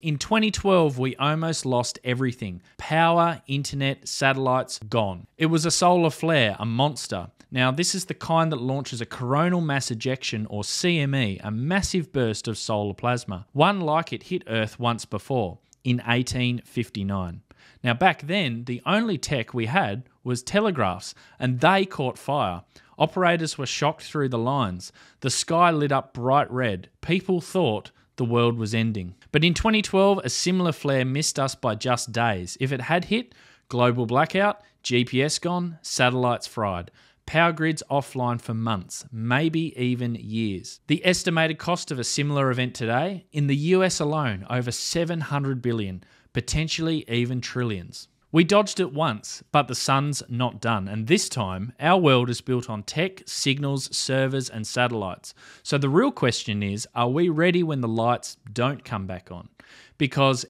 In 2012, we almost lost everything power, internet, satellites, gone. It was a solar flare, a monster. Now, this is the kind that launches a coronal mass ejection, or CME, a massive burst of solar plasma. One like it hit Earth once before, in 1859. Now, back then, the only tech we had was telegraphs, and they caught fire. Operators were shocked through the lines. The sky lit up bright red. People thought the world was ending. But in 2012, a similar flare missed us by just days. If it had hit, global blackout, GPS gone, satellites fried. Power grids offline for months, maybe even years. The estimated cost of a similar event today, in the US alone, over 700 billion, potentially even trillions. We dodged it once, but the sun's not done, and this time our world is built on tech, signals, servers, and satellites. So the real question is are we ready when the lights don't come back on? Because